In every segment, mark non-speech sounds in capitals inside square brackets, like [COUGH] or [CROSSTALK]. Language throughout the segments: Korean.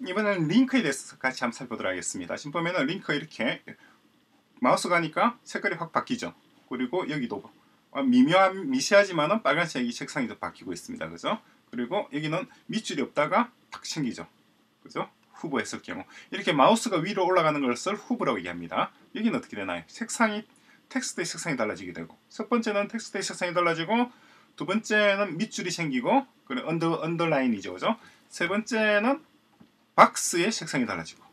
이번에는 링크에 대해서 같이 한번 살펴보도록 하겠습니다. 지금 보면은 링크 이렇게 마우스 가니까 색깔이 확 바뀌죠. 그리고 여기도 어, 미묘한 미세하지만은 빨간색이 색상이 좀 바뀌고 있습니다. 그죠? 그리고 여기는 밑줄이 없다가 탁 생기죠. 그죠? hover 했을 경우 이렇게 마우스가 위로 올라가는 것을 hover라고 얘기합니다. 여기는 어떻게 되나요? 색상이 텍스트의 색상이 달라지게 되고 첫 번째는 텍스트의 색상이 달라지고 두 번째는 밑줄이 생기고 그리고 under underline이죠, 그죠? 세 번째는 박스의 색상이 달라지고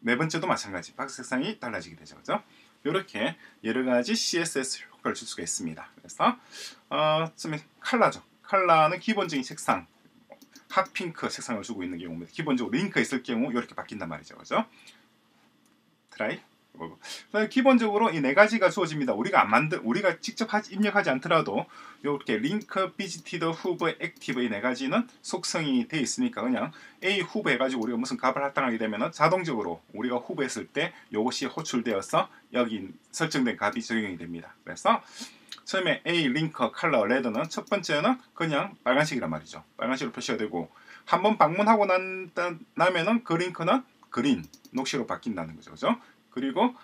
네 번째도 마찬가지 박스 색상이 달라지게 되죠, 그죠? 이렇게 여러 가지 CSS 효과를 줄 수가 있습니다. 그래서 어, 칼라죠. 칼라는 기본적인 색상, hot pink 색상을 주고 있는 경우입니다. 기본적으로 링크 있을 경우 이렇게 바뀐단 말이죠, 그죠? 트라이. 기본적으로 이 네 가지가 주어집니다. 우리가 안 만들, 우리가 직접 하지, 입력하지 않더라도 이렇게 link, visited, hover, active 이 네 가지는 속성이 돼 있으니까 그냥 A hover 해가지고 우리가 무슨 값을 할당하게 되면 자동적으로 우리가 hover했을 때 이것이 호출되어서 여기 설정된 값이 적용이 됩니다. 그래서 처음에 A 링커 컬러 레드는 첫 번째는 그냥 빨간색이란 말이죠. 빨간색으로 표시가 되고 한번 방문하고 난, 나면은 그 링크는 green, 녹색으로 바뀐다는 거죠. 그죠? 그리고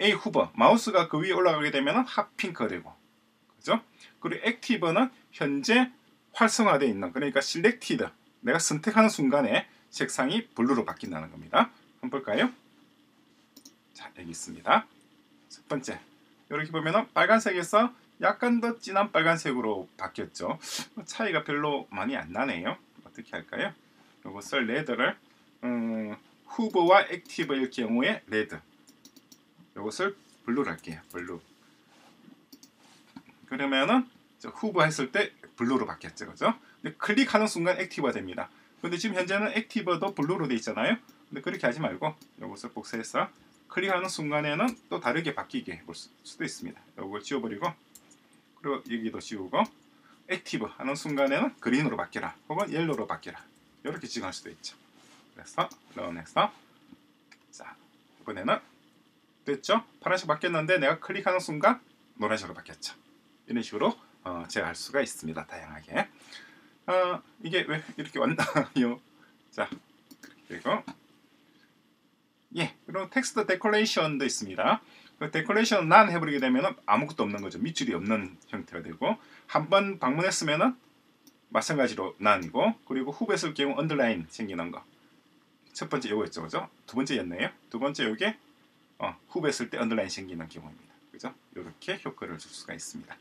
A 후보 마우스가 그 위에 올라가게 되면 hot pink가 되고 그죠? 그리고 active는 현재 활성화되어 있는 그러니까 selected 내가 선택하는 순간에 색상이 blue로 바뀐다는 겁니다. 한번 볼까요? 자 여기 있습니다. 첫 번째 이렇게 보면은 빨간색에서 약간 더 진한 빨간색으로 바뀌었죠. 차이가 별로 많이 안 나네요. 어떻게 할까요? 이것을 red를 음, hover와 active일 경우에 red 이것을 blue로 할게요. blue. 그러면은 hover 했을 때 blue로 바뀌었죠. 그죠? 근데 클릭하는 순간 active가 됩니다. 근데 지금 현재는 active도 blue로 돼 있잖아요. 근데 그렇게 하지 말고 이것을 복사해서 클릭하는 순간에는 또 다르게 바뀌게 볼 수도 있습니다. 이걸 지워버리고 그리고 여기도 지우고 active 하는 순간에는 green으로 바뀌라 혹은 yellow로 바뀌라 이렇게 지정할 수도 있죠. 그래서 런해서 자 이번에는 됐죠? 파란색 바뀌었는데 내가 클릭하는 순간 노란색으로 바뀌었죠. 이런 식으로 어, 제어할 수가 있습니다. 다양하게. 어, 이게 왜 이렇게 왔나요? [LAUGHS] 자, 그리고 예, 그리고 텍스트 데코레이션도 있습니다. 그 데코레이션 난 해버리게 되면 아무것도 없는 거죠. 밑줄이 없는 형태가 되고 한 번 방문했으면은 마찬가지로 none이고 그리고 hover 했을 경우 underline 생기는 거. 첫 번째 요거였죠, 그죠? 두 번째였네요. 두 번째 요게 어, hover 했을 때 underline 생기는 경우입니다. 그죠? 이렇게 효과를 줄 수가 있습니다.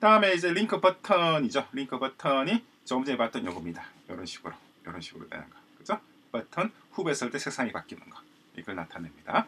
다음에 이제 링크 버튼이죠. 링크 버튼이 조금 전에 봤던 요겁니다. 이런 식으로, 이런 식으로 되는 거, 그죠? 버튼 hover 했을 때 색상이 바뀌는 거, 이걸 나타냅니다.